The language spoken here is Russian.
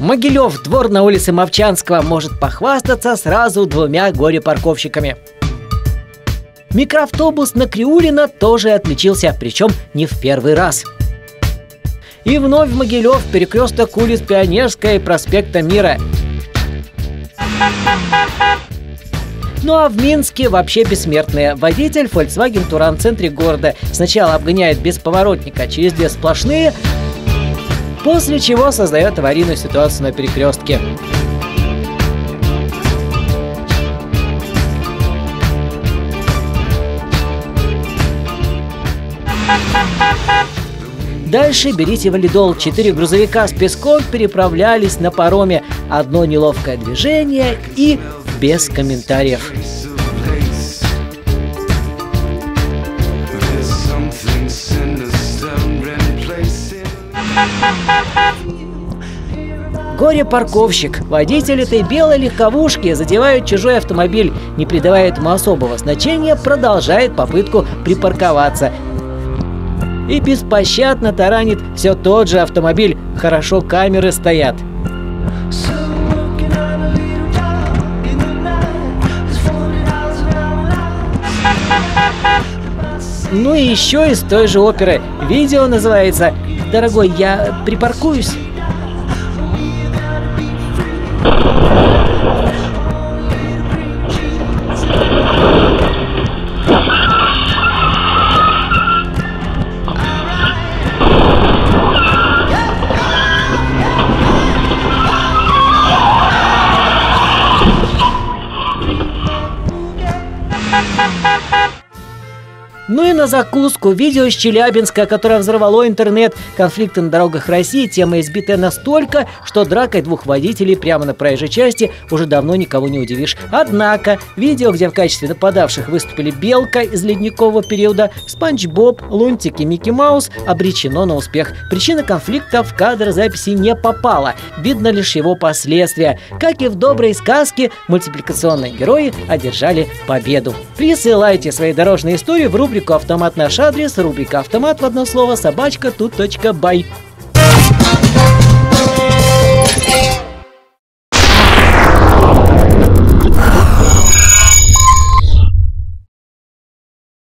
Могилев, двор на улице Мовчанского, может похвастаться сразу двумя горе-парковщиками. Микроавтобус на Криулина тоже отличился, причем не в первый раз. И вновь Могилев перекресток улиц Пионерская и проспекта Мира. Ну а в Минске вообще бессмертные. Водитель Volkswagen Туран в центре города сначала обгоняет без поворотника через две сплошные, после чего создает аварийную ситуацию на перекрестке. Дальше берите валидол. Четыре грузовика с песком переправлялись на пароме. Одно неловкое движение и без комментариев. Горе-парковщик. Водитель этой белой легковушки задевает чужой автомобиль, не придавая этому особого значения, продолжает попытку припарковаться. И беспощадно таранит все тот же автомобиль. Хорошо камеры стоят. Ну и еще из той же оперы. Видео называется «Дорогой, я припаркуюсь». Thank you. Ну и на закуску видео из Челябинска, которое взорвало интернет. Конфликты на дорогах России, тема избитая настолько, что дракой двух водителей прямо на проезжей части уже давно никого не удивишь. Однако, видео, где в качестве нападавших выступили Белка из ледникового периода, Спанч Боб, Лунтик и Микки Маус, обречено на успех. Причина конфликта в кадр записи не попала. Видно лишь его последствия. Как и в доброй сказке, мультипликационные герои одержали победу. Присылайте свои дорожные истории в рубрику рубрику «Автомат наш адрес», рубрика «Автомат» в одно слово, собачка тут.бай.